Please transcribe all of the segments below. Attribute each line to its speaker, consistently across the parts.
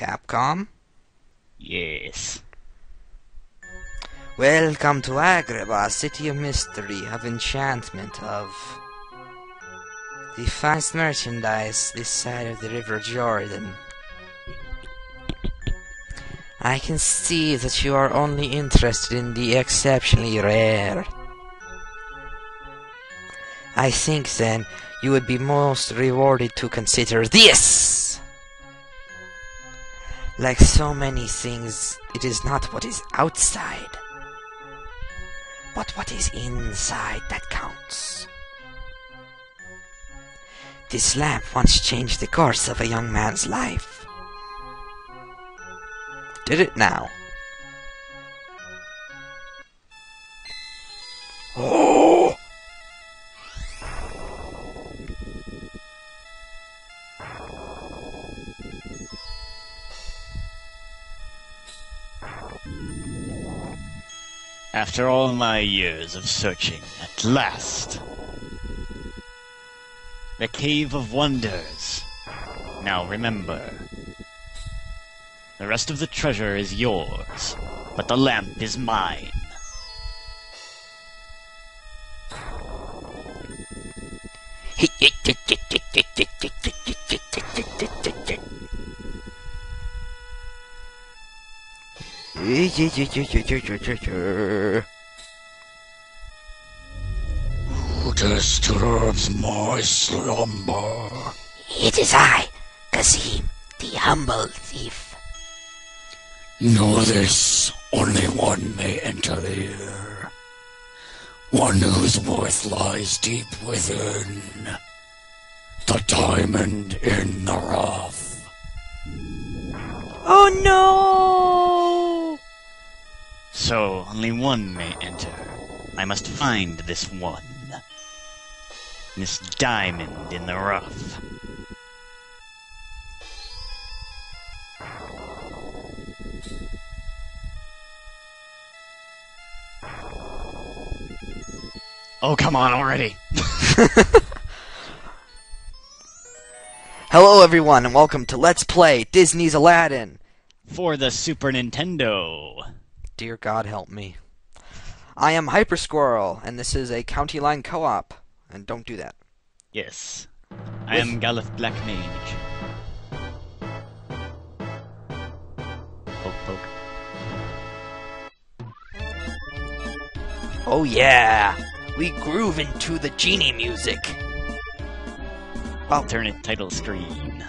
Speaker 1: Capcom?
Speaker 2: Yes.
Speaker 1: Welcome to Agrabah, city of mystery, of enchantment, of the finest merchandise this side of the River Jordan. I can see that you are only interested in the exceptionally rare. I think then you would be most rewarded to consider this! Like so many things, it is not what is outside, but what is inside that counts. This lamp once changed the course of a young man's life. Did it now? Oh!
Speaker 2: After all my years of searching, at last. The Cave of Wonders. Now remember. The rest of the treasure is yours, but the lamp is mine.
Speaker 3: Who disturbs my slumber?
Speaker 1: It is I, Gazeem, the humble thief.
Speaker 3: Know this, only one may enter here. One whose worth lies deep within. The diamond in the rough.
Speaker 1: Oh no!
Speaker 2: So, only one may enter. I must find this one. This diamond in the rough. Oh, come on already!
Speaker 1: Hello everyone and welcome to Let's Play Disney's Aladdin.
Speaker 2: For the Super Nintendo!
Speaker 1: Dear God help me. I am Hyper Squirrel and this is a County Line co-op. And don't do that.
Speaker 2: Yes. I am Galuf Black Mage. Poke, poke.
Speaker 1: Oh yeah! We groove into the genie music.
Speaker 2: Alternate title screen.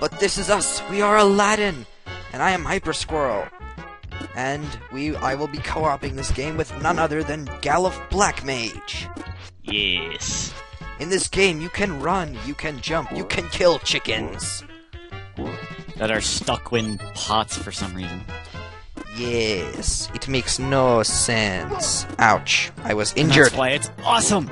Speaker 1: But this is us. We are Aladdin, and I am Hyper Squirrel. And we, I will be co-oping this game with none other than Galuf Black Mage.
Speaker 2: Yes.
Speaker 1: In this game, you can run, you can jump, you can kill chickens.
Speaker 2: That are stuck in pots for some reason.
Speaker 1: Yes, it makes no sense. Ouch! I was
Speaker 2: And
Speaker 1: injured.
Speaker 2: That's why it's awesome!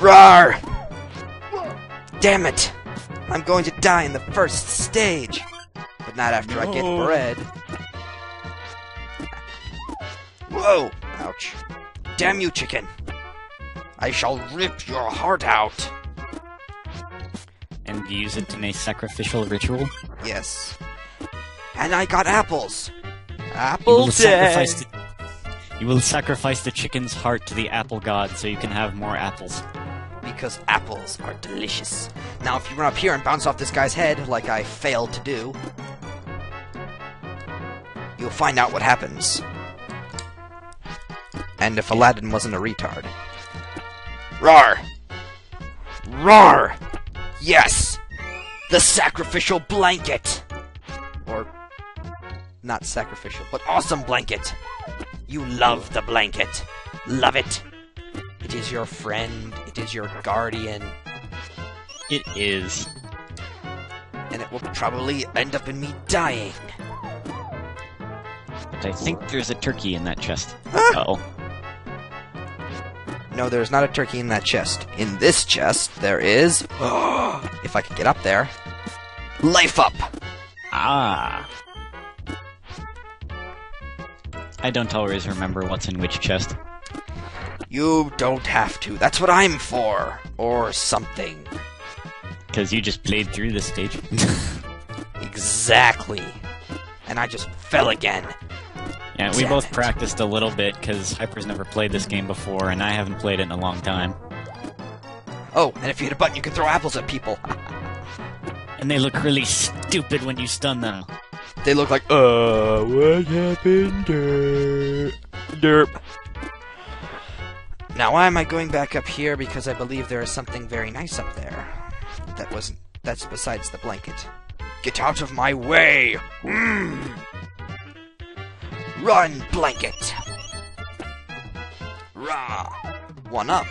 Speaker 1: Rar! Damn it! I'm going to die in the first stage! But not after I get bread. Whoa! Ouch. Damn you, chicken! I shall rip your heart out!
Speaker 2: And use it in a sacrificial ritual.
Speaker 1: Yes. And I got apples! Apple
Speaker 2: will
Speaker 1: day!
Speaker 2: sacrifice the, You will sacrifice the chicken's heart to the apple god so you can have more apples.
Speaker 1: Because apples are delicious. Now, if you run up here and bounce off this guy's head, like I failed to do, you'll find out what happens. And if Aladdin wasn't a retard. Rar! Rar! Yes! The sacrificial blanket! Or, not sacrificial, but awesome blanket! You love the blanket. Love it. It is your friend, it is your guardian,
Speaker 2: It is.
Speaker 1: and it will probably end up in me dying.
Speaker 2: But I think there's a turkey in that chest.
Speaker 1: Ah!
Speaker 2: Uh-oh.
Speaker 1: No, there's not a turkey in that chest. In this chest, there is. if I could get up there. Life up!
Speaker 2: Ah. I don't always remember what's in which chest.
Speaker 1: You don't have to. That's what I'm for. Or something.
Speaker 2: Because you just played through this stage.
Speaker 1: Exactly. And I just fell again.
Speaker 2: yeah, we
Speaker 1: Damn
Speaker 2: both
Speaker 1: it.
Speaker 2: practiced a little bit because Hyper's never played this game before, and I haven't played it in a long time.
Speaker 1: Oh, and if you hit a button, you can throw apples at people.
Speaker 2: And they look really stupid when you stun them.
Speaker 1: they look like, uh, what happened? Derp. Derp. Now, why am I going back up here? Because I believe there is something very nice up there. That wasn't. That's besides the blanket. Get out of my way! Mm. Run, blanket! Rah! One up.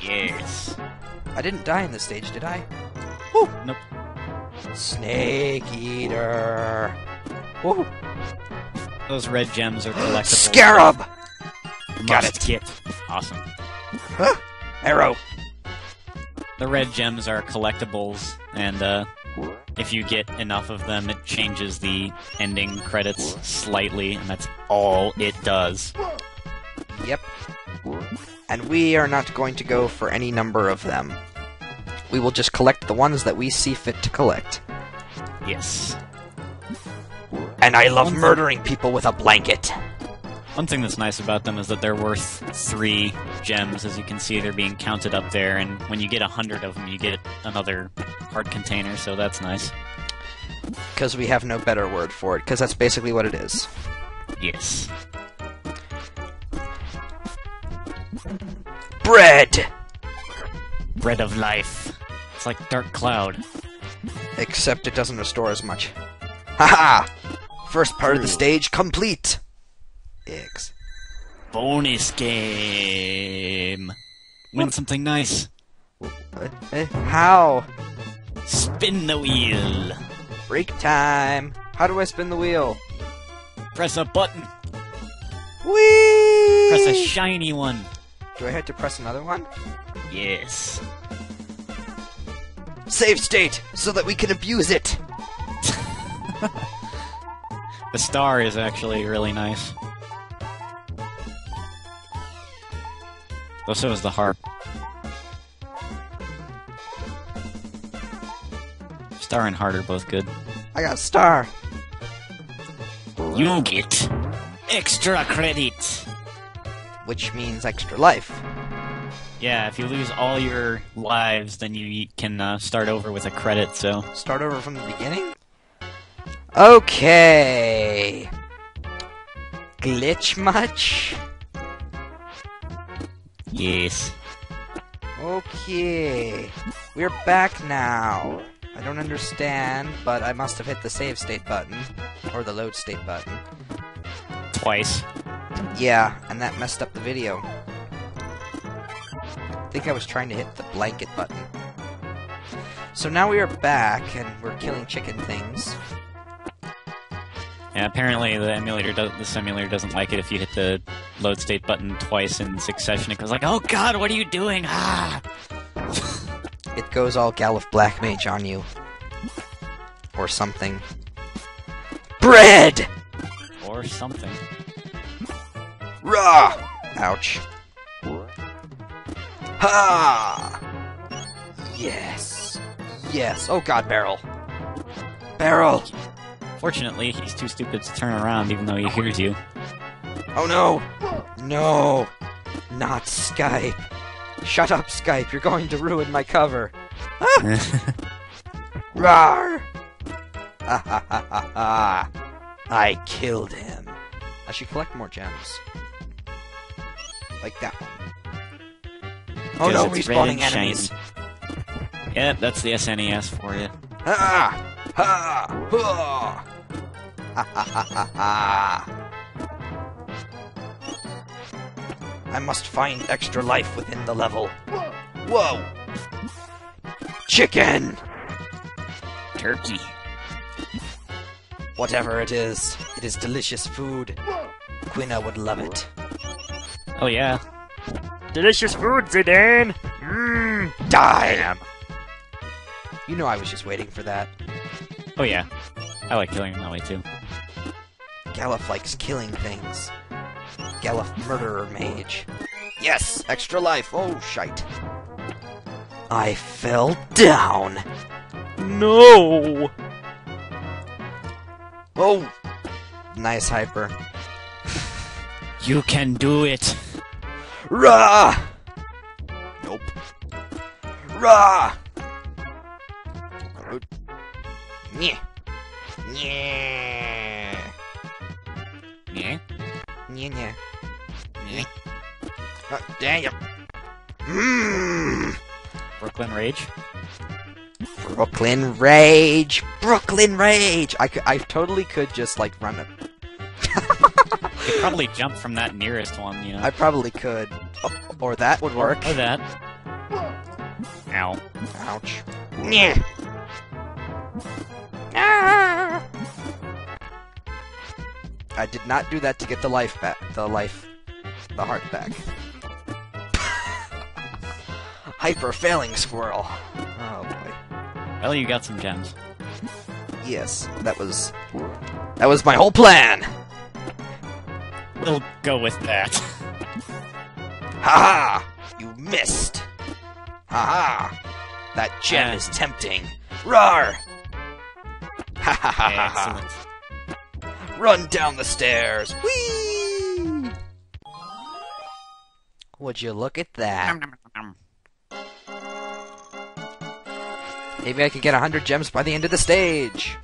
Speaker 2: Yes.
Speaker 1: I didn't die in this stage, did I? Woo!
Speaker 2: Nope.
Speaker 1: Snake Eater! Woo!
Speaker 2: Those red gems are collectible.
Speaker 1: Scarab! Got
Speaker 2: Must
Speaker 1: it.
Speaker 2: Get. Awesome.
Speaker 1: Huh? Arrow!
Speaker 2: The red gems are collectibles, and uh, if you get enough of them, it changes the ending credits slightly, and that's all it does.
Speaker 1: Yep. And we are not going to go for any number of them. We will just collect the ones that we see fit to collect.
Speaker 2: Yes.
Speaker 1: And I love murdering people with a blanket.
Speaker 2: One thing that's nice about them is that they're worth three gems. As you can see, they're being counted up there, and when you get a hundred of them, you get another heart container, so that's nice.
Speaker 1: Because we have no better word for it, because that's basically what it is.
Speaker 2: Yes.
Speaker 1: Bread!
Speaker 2: Bread of life. It's like Dark Cloud.
Speaker 1: Except it doesn't restore as much. Haha! First part of the stage complete! X.
Speaker 2: Bonus game. Win something nice.
Speaker 1: Uh, uh, how?
Speaker 2: Spin the wheel.
Speaker 1: Break time! How do I spin the wheel?
Speaker 2: Press a button.
Speaker 1: Whee!
Speaker 2: Press a shiny one.
Speaker 1: Do I have to press another one?
Speaker 2: Yes.
Speaker 1: Save state, so that we can abuse it!
Speaker 2: The star is actually really nice. Also is the harp. Star and heart are both good.
Speaker 1: I got star!
Speaker 2: You get extra credit.
Speaker 1: Which means extra life.
Speaker 2: Yeah, if you lose all your lives, then you can uh, start over with a credit. So
Speaker 1: Start over from the beginning? Okay. Glitch much?
Speaker 2: Yes,
Speaker 1: Okay. We're back now. I don't understand, but I must have hit the save state button. Or the load state button.
Speaker 2: twice.
Speaker 1: Yeah, and that messed up the video. I think I was trying to hit the blanket button. So now we are back, and we're killing chicken things.
Speaker 2: Yeah, apparently the emulator does the simulator doesn't like it if you hit the load state button twice in succession. It goes like, "Oh God, what are you doing?" Ah.
Speaker 1: It goes all Galuf Black Mage on you. Or something. Bread!
Speaker 2: Or something.
Speaker 1: Rah! Ouch. Ha! Yes. Yes. Oh god, Barrel. Barrel!
Speaker 2: Fortunately, he's too stupid to turn around, even though he hears you.
Speaker 1: Oh no! No! Not Skype. Shut up, Skype. You're going to ruin my cover. Ah! Rar! Ha ha ha ha ha! I killed him. I should collect more gems. Like that one. Oh no, respawning
Speaker 2: shiny.
Speaker 1: enemies.
Speaker 2: Yep, that's the SNES for you.
Speaker 1: Ha! Ha! Ha! I must find extra life within the level. Whoa! Chicken!
Speaker 2: Turkey.
Speaker 1: Whatever it is, it is delicious food. Quina would love it.
Speaker 2: Oh yeah.
Speaker 4: Delicious food, Zidane! Mmm!
Speaker 1: Die! You know I was just waiting for that.
Speaker 2: Oh yeah. I like killing him that way too.
Speaker 1: Galuf likes killing things. Galuf murderer mage. Yes, extra life. Oh, shite. I fell down.
Speaker 4: No!
Speaker 1: Oh, nice hyper.
Speaker 2: You can do it.
Speaker 1: Rah! Nope. Rah! Yeah. Yeah.
Speaker 2: Yeah,
Speaker 1: yeah. yeah. Uh, damn. Mmm.
Speaker 2: Brooklyn Rage.
Speaker 1: Brooklyn Rage. Brooklyn Rage. I, could, I totally could just like run it.
Speaker 2: You could probably jump from that nearest one, you know.
Speaker 1: I probably could. Oh, or that would work.
Speaker 2: Or that. Ow.
Speaker 1: Ouch. Yeah. I did not do that to get the life back. The life. The heart back. Hyper failing squirrel. Oh boy.
Speaker 2: Well, you got some gems.
Speaker 1: Yes, that was. That was my whole plan!
Speaker 2: We'll go with that.
Speaker 1: Haha! -ha! You missed! Haha! -ha! That gem
Speaker 2: Uh.
Speaker 1: is tempting. Rar! Ha ha ha ha. Run down the stairs! Whee! Would you look at that? Maybe I could get 100 gems by the end of the stage!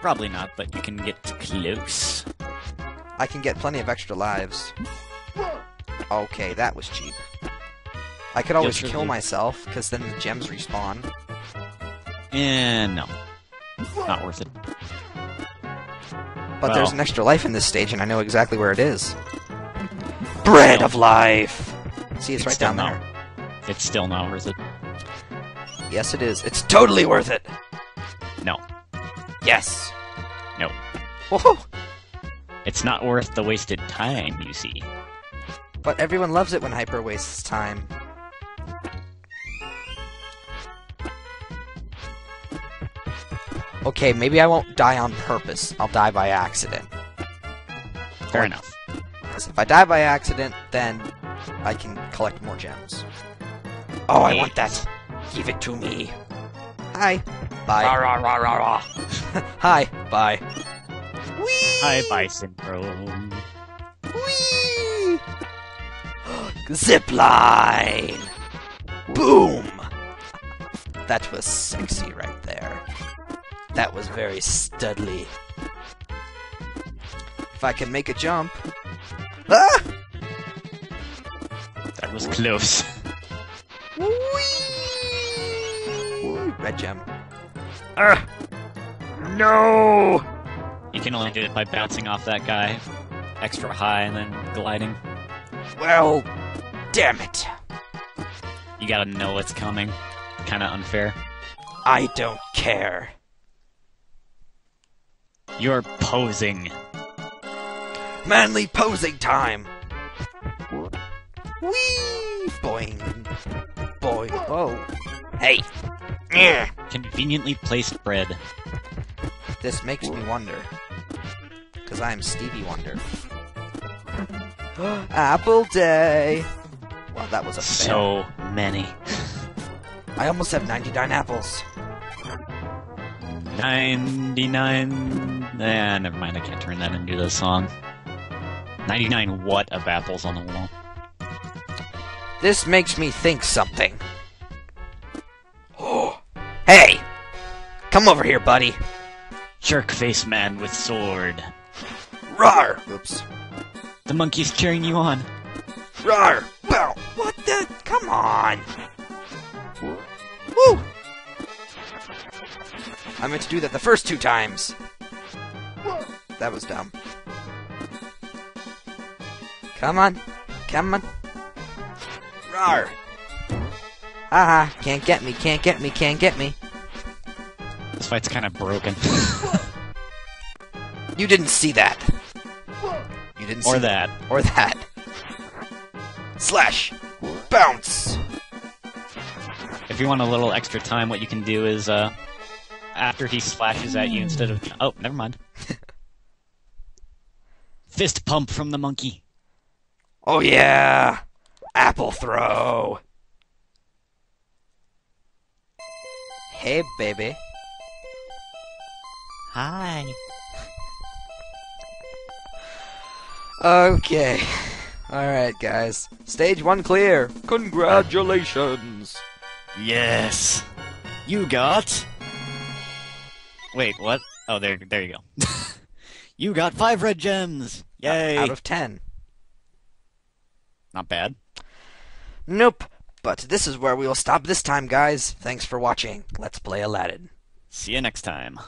Speaker 2: Probably not, but you can get close.
Speaker 1: I can get plenty of extra lives. Okay, that was cheap. I could always kill
Speaker 2: really.
Speaker 1: myself, because then the gems respawn.
Speaker 2: And no. Not worth it.
Speaker 1: But there's an extra life in this stage, and I know exactly where it is. Bread of life! See, it's,
Speaker 2: It's
Speaker 1: right
Speaker 2: still
Speaker 1: down
Speaker 2: not-
Speaker 1: there.
Speaker 2: It's still not worth it.
Speaker 1: Yes, it is. It's totally worth it!
Speaker 2: No.
Speaker 1: Yes!
Speaker 2: No.
Speaker 1: Whoa!
Speaker 2: It's not worth the wasted time, you see.
Speaker 1: But everyone loves it when Hyper wastes time. Okay, maybe I won't die on purpose. I'll die by accident.
Speaker 2: Fair
Speaker 1: Like-
Speaker 2: enough.
Speaker 1: 'Cause if I die by accident, then I can collect more gems. Oh, I want that. Give it to me. Hi. Bye.
Speaker 4: Rah, rah, rah, rah, rah.
Speaker 1: Hi. Bye. Whee!
Speaker 2: Hi, Bison Bro.
Speaker 1: Whee! Zip line. Boom. That was sexy right there. That was very studly. If I can make a jump. Ah!
Speaker 2: That was close.
Speaker 1: Whee! Red gem.
Speaker 4: Ah. No!
Speaker 2: You can only do it by bouncing off that guy extra high and then gliding.
Speaker 1: Well, damn it.
Speaker 2: You gotta know what's coming. Kinda unfair.
Speaker 1: I don't care.
Speaker 2: You're posing.
Speaker 1: Manly posing time. Whee! Boing. Boing. Whoa. Hey. Yeah.
Speaker 2: Conveniently placed bread.
Speaker 1: This makes me wonder. Because I'm Stevie Wonder. Apple Day! Wow, that was a fail.
Speaker 2: So many.
Speaker 1: I almost have 99 apples.
Speaker 2: 99. Eh, never mind, I can't turn that into the song. 99 what of apples on the wall?
Speaker 1: This makes me think something. Oh. Hey! Come over here, buddy.
Speaker 2: Jerk face man with sword.
Speaker 1: Rar! Oops.
Speaker 2: The monkey's cheering you on.
Speaker 1: Rar! Bow! What the? Come on! Woo! I meant to do that the first two times. That was dumb. Come on. Come on. Rar! Haha, can't get me, can't get me, can't get me.
Speaker 2: This fight's kind of broken.
Speaker 1: You didn't see that. You didn't
Speaker 2: or
Speaker 1: see
Speaker 2: that.
Speaker 1: Or that. Slash! Bounce!
Speaker 2: If you want a little extra time, what you can do is, uh, after he slashes at you, instead of. Oh, never mind. Fist pump from the monkey.
Speaker 1: Oh yeah! Apple throw! Hey, baby.
Speaker 2: Hi.
Speaker 1: Okay. Alright, guys. Stage one clear. Congratulations!
Speaker 2: Yes. You got. Wait, what? Oh, there, there you go. you got five red gems. Yay!
Speaker 1: Out of ten.
Speaker 2: Not bad.
Speaker 1: Nope. But this is where we will stop this time, guys. Thanks for watching. Let's play Aladdin.
Speaker 2: See you next time.